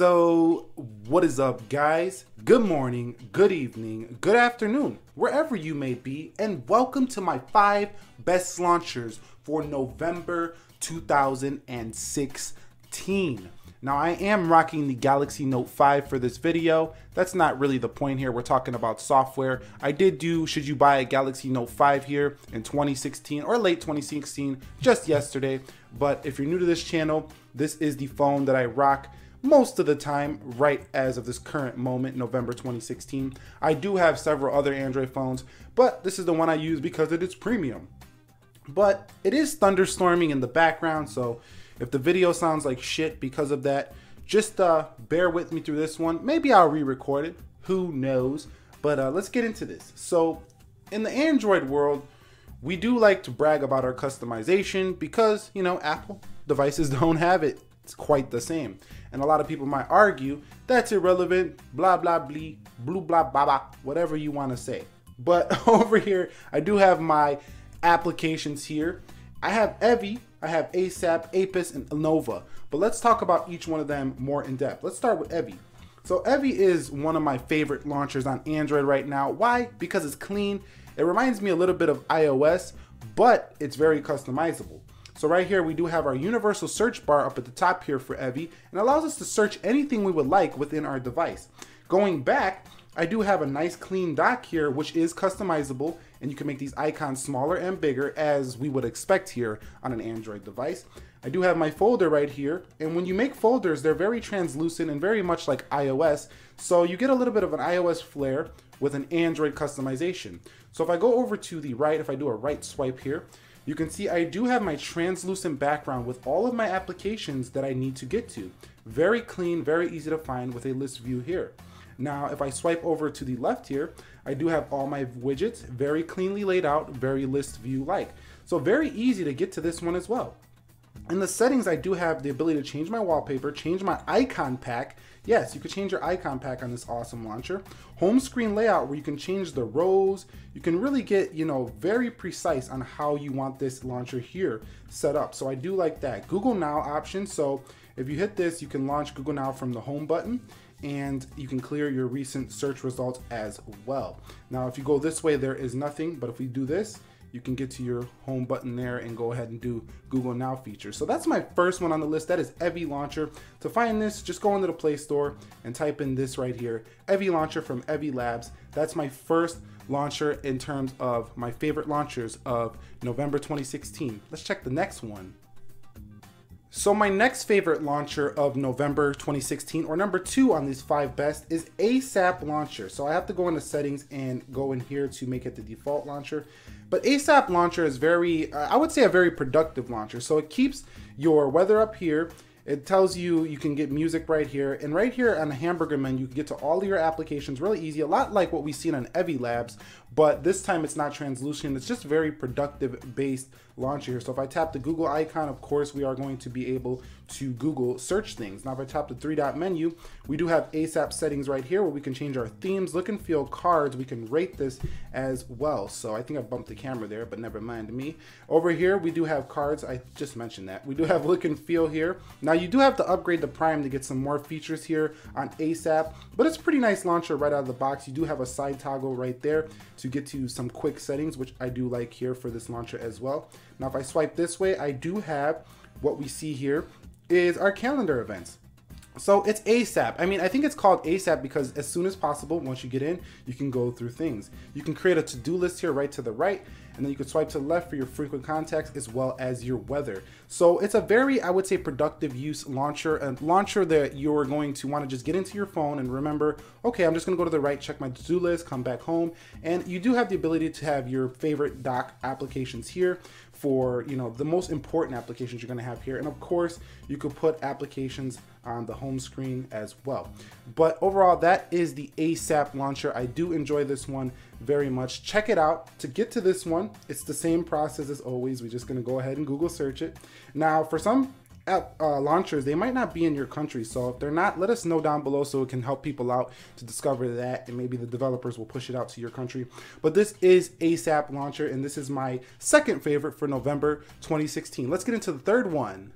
So, what is up, guys? Good morning, good evening, good afternoon, wherever you may be, and welcome to my five best launchers for November 2016. Now, I am rocking the Galaxy Note 5 for this video. That's not really the point here. We're talking about software. I did do Should You Buy a Galaxy Note 5 here in 2016 or late 2016, just yesterday. But if you're new to this channel, this is the phone that I rock most of the time right as of this current moment november 2016 i do have several other android phones but this is the one i use because it is premium. But it is thunderstorming in the background so if the video sounds like shit because of that just uh, bear with me through this one. Maybe i'll re-record it. Who knows? But uh, let's get into this. So in the android world we do like to brag about our customization because you know apple devices don't have it quite the same. And a lot of people might argue that's irrelevant, blah, blah, blah, blue, blah, blah, blah, whatever you want to say. But over here, I do have my applications here. I have Evie, I have ASAP, APUS, and Nova. But let's talk about each one of them more in depth. Let's start with Evie. So Evie is one of my favorite launchers on Android right now. Why? Because it's clean. It reminds me a little bit of iOS, but it's very customizable. So right here, we do have our universal search bar up at the top here for Evie, and allows us to search anything we would like within our device. Going back, I do have a nice clean dock here, which is customizable, and you can make these icons smaller and bigger as we would expect here on an Android device. I do have my folder right here, and when you make folders, they're very translucent and very much like iOS, so you get a little bit of an iOS flair with an Android customization. So if I go over to the right, if I do a right swipe here, you can see I do have my translucent background with all of my applications that I need to get to. Very clean, very easy to find with a list view here. Now, if I swipe over to the left here, I do have all my widgets very cleanly laid out, very list view like. So very easy to get to this one as well. In the settings, I do have the ability to change my wallpaper, change my icon pack. Yes, you could change your icon pack on this awesome launcher. Home screen layout where you can change the rows. You can really get, you know, very precise on how you want this launcher here set up. So I do like that. Google Now option. So if you hit this, you can launch Google Now from the home button and you can clear your recent search results as well. Now, if you go this way, there is nothing, but if we do this, you can get to your home button there and go ahead and do Google Now feature. So that's my first one on the list. That is Evie Launcher. To find this, just go into the Play Store and type in this right here, Evie Launcher from Evie Labs. That's my first launcher in terms of my favorite launchers of November 2016. Let's check the next one. So my next favorite launcher of November 2016, or number two on these five best, is ASAP Launcher. So I have to go into settings and go in here to make it the default launcher. But ASAP Launcher is very, uh, I would say a very productive launcher. So it keeps your weather up here, it tells you you can get music right here. And right here on the hamburger menu, you can get to all your applications really easy. A lot like what we've seen on Evie Labs, but this time it's not translucent. It's just very productive based launcher here. So if I tap the Google icon, of course, we are going to be able to Google search things. Now, if I tap the three dot menu, we do have ASAP settings right here where we can change our themes, look and feel cards. We can rate this as well. So I think I bumped the camera there, but never mind me. Over here, we do have cards. I just mentioned that. We do have look and feel here. Now you do have to upgrade the Prime to get some more features here on ASAP, but it's pretty nice launcher right out of the box. You do have a side toggle right there to get to some quick settings, which I do like here for this launcher as well. Now, if I swipe this way, I do have what we see here is our calendar events. So it's ASAP. I mean, I think it's called ASAP because as soon as possible, once you get in, you can go through things. You can create a to-do list here right to the right, and then you can swipe to the left for your frequent contacts as well as your weather. So it's a very, I would say, productive use launcher, a launcher that you're going to want to just get into your phone and remember, okay, I'm just going to go to the right, check my to-do list, come back home, and you do have the ability to have your favorite dock applications here for you know the most important applications you're going to have here. And of course you could put applications on the home screen as well. But overall that is the asap launcher. I do enjoy this one very much. Check it out. To get to this one it's the same process as always. We're just going to go ahead and google search it. Now for some app uh, launchers, they might not be in your country. So if they're not, let us know down below so it can help people out to discover that, and maybe the developers will push it out to your country. But this is ASAP Launcher, and this is my second favorite for November 2016. Let's get into the third one.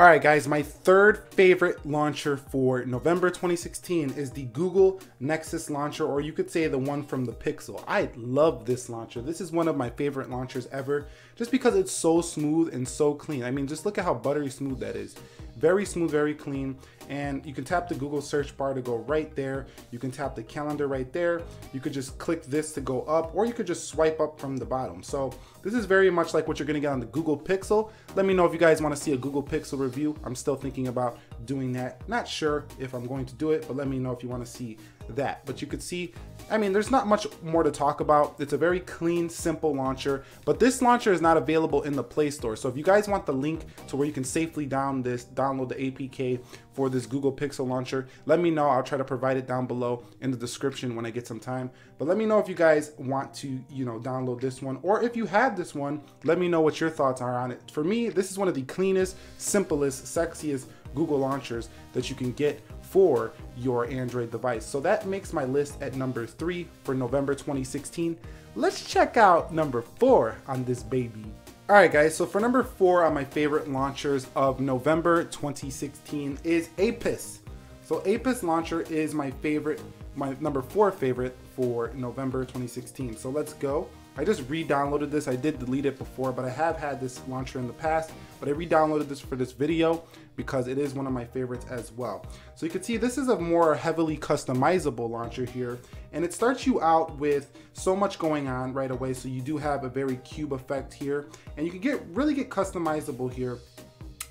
All right, guys, my third favorite launcher for November 2016 is the Google Nexus launcher, or you could say the one from the Pixel. I love this launcher. This is one of my favorite launchers ever, just because it's so smooth and so clean. I mean, just look at how buttery smooth that is. Very smooth, very clean. And you can tap the Google search bar to go right there. You can tap the calendar right there. You could just click this to go up, or you could just swipe up from the bottom. So this is very much like what you're gonna get on the Google Pixel. Let me know if you guys wanna see a Google Pixel review. I'm still thinking about doing that. Not sure if I'm going to do it, but let me know if you wanna see that. But you could see, I mean, there's not much more to talk about. It's a very clean, simple launcher, but this launcher is not available in the Play Store. So if you guys want the link to where you can safely down this, download the APK for this Google Pixel launcher, let me know. I'll try to provide it down below in the description when I get some time. But let me know if you guys want to, you know, download this one, or if you have this one, let me know what your thoughts are on it. For me, this is one of the cleanest, simplest, sexiest Google launchers that you can get for your Android device. So that makes my list at number three for November 2016. Let's check out number four on this baby. All right, guys, so for number four on my favorite launchers of November 2016 is APUS. So APUS launcher is my favorite, my number four favorite for November 2016. So let's go. I just re-downloaded this. I did delete it before, but I have had this launcher in the past, but I re-downloaded this for this video because it is one of my favorites as well. So you can see this is a more heavily customizable launcher here, and it starts you out with so much going on right away. So you do have a very cube effect here, and you can get really get customizable here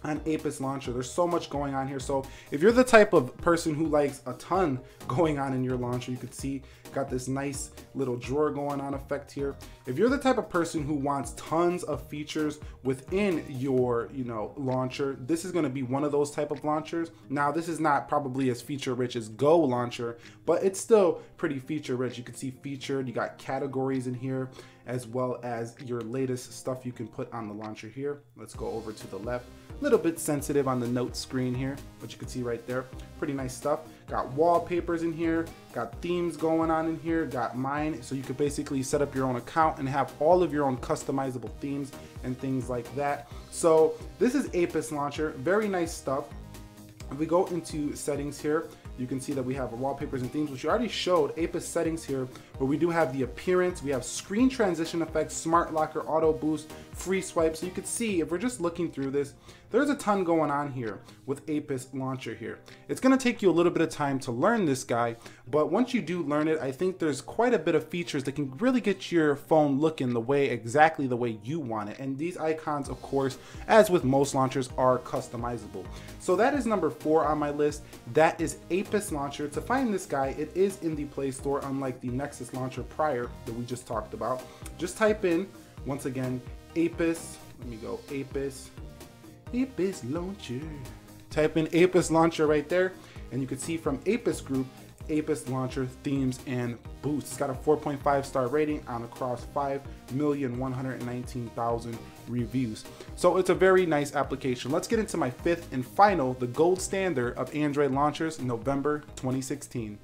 on APUS Launcher. There's so much going on here. So if you're the type of person who likes a ton going on in your launcher, you could see got this nice little drawer going on effect here. If you're the type of person who wants tons of features within your, you know, launcher, this is gonna be one of those type of launchers. Now, this is not probably as feature rich as Go launcher, but it's still pretty feature rich. You can see featured, you got categories in here, as well as your latest stuff you can put on the launcher here. Let's go over to the left. A little bit sensitive on the note screen here, but you can see right there. Pretty nice stuff. Got wallpapers in here, got themes going on in here, got mine. So you could basically set up your own account and have all of your own customizable themes and things like that. So this is APUS Launcher, very nice stuff. If we go into settings here, you can see that we have wallpapers and themes, which you already showed APUS settings here, where we do have the appearance, we have screen transition effects, smart locker, auto boost, free swipe. So you can see if we're just looking through this, there's a ton going on here with APUS Launcher here. It's gonna take you a little bit of time to learn this guy, but once you do learn it, I think there's quite a bit of features that can really get your phone looking the way, exactly the way you want it. And these icons, of course, as with most launchers, are customizable. So that is number four on my list. That is APUS Launcher. To find this guy, it is in the Play Store, unlike the Nexus Launcher prior that we just talked about. Just type in, once again, APUS, let me go, APUS APUS Launcher. Type in APUS Launcher right there, and you can see from APUS Group, APUS Launcher themes and boosts. It's got a 4.5 star rating on across 5,119,000 reviews. So it's a very nice application. Let's get into my fifth and final, the gold standard of Android launchers, November 2016.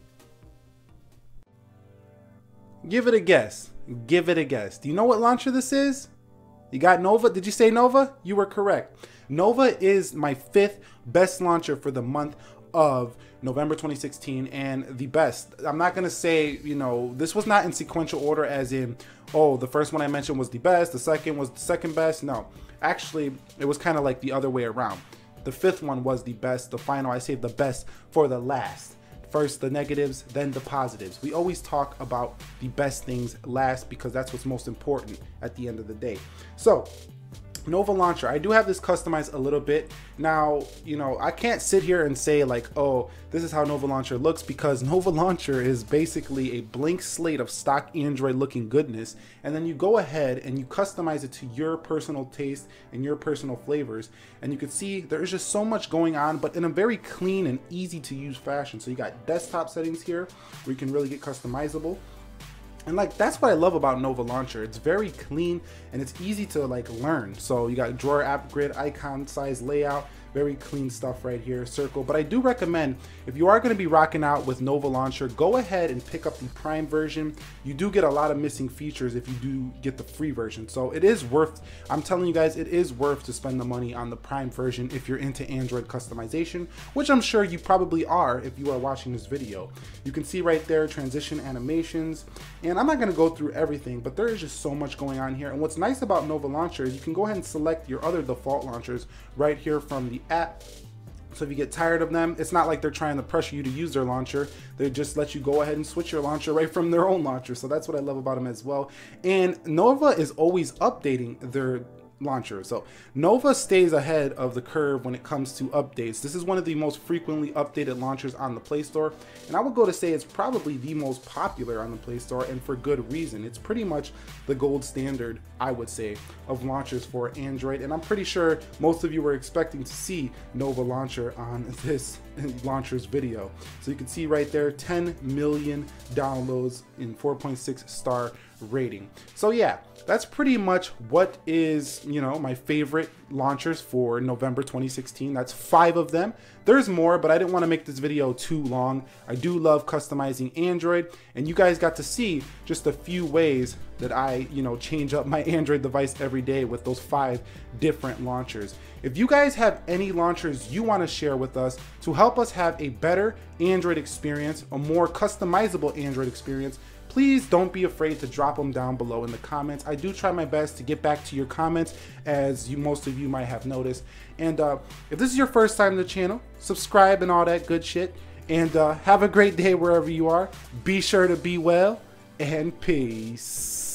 Give it a guess. Give it a guess. Do you know what launcher this is? You got Nova? Did you say Nova? You were correct. Nova is my fifth best launcher for the month of November 2016 and the best. I'm not gonna say, you know, this was not in sequential order as in, oh, the first one I mentioned was the best, the second was the second best. No, actually, it was kind of like the other way around. The fifth one was the best, the final, I saved the best for the last. First the negatives, then the positives. We always talk about the best things last because that's what's most important at the end of the day. So Nova Launcher, I do have this customized a little bit. Now, you know, I can't sit here and say like, oh, this is how Nova Launcher looks because Nova Launcher is basically a blank slate of stock Android looking goodness. And then you go ahead and you customize it to your personal taste and your personal flavors. And you can see there is just so much going on, but in a very clean and easy to use fashion. So you got desktop settings here where you can really get customizable. And like that's what I love about Nova Launcher. It's very clean and it's easy to like learn. So you got drawer app grid, icon size layout, Very clean stuff right here, Circle. But I do recommend, if you are gonna be rocking out with Nova Launcher, go ahead and pick up the Prime version. You do get a lot of missing features if you do get the free version. So it is worth, I'm telling you guys, it is worth to spend the money on the Prime version if you're into Android customization, which I'm sure you probably are if you are watching this video. You can see right there, transition animations, and I'm not gonna go through everything, but there is just so much going on here. And what's nice about Nova Launcher is you can go ahead and select your other default launchers right here from the app. So if you get tired of them, it's not like they're trying to pressure you to use their launcher. They just let you go ahead and switch your launcher right from their own launcher. So that's what I love about them as well. And Nova is always updating their launcher. So Nova stays ahead of the curve when it comes to updates. This is one of the most frequently updated launchers on the Play Store, and I would go to say it's probably the most popular on the Play Store, and for good reason. It's pretty much the gold standard, I would say, of launchers for Android, and I'm pretty sure most of you were expecting to see Nova Launcher on this launcher's video. So you can see right there, 10 million downloads in 4.6 star rating. So yeah, that's pretty much what is, you know, my favorite launchers for November 2016. That's five of them. There's more, but I didn't want to make this video too long. I do love customizing Android, and you guys got to see just a few ways that I, you know, change up my Android device every day with those five different launchers. If you guys have any launchers you want to share with us to help us have a better Android experience, a more customizable Android experience, please don't be afraid to drop them down below in the comments. I do try my best to get back to your comments as you most of you might have noticed. And uh, if this is your first time to the channel, subscribe and all that good shit. And uh, have a great day wherever you are. Be sure to be well and peace.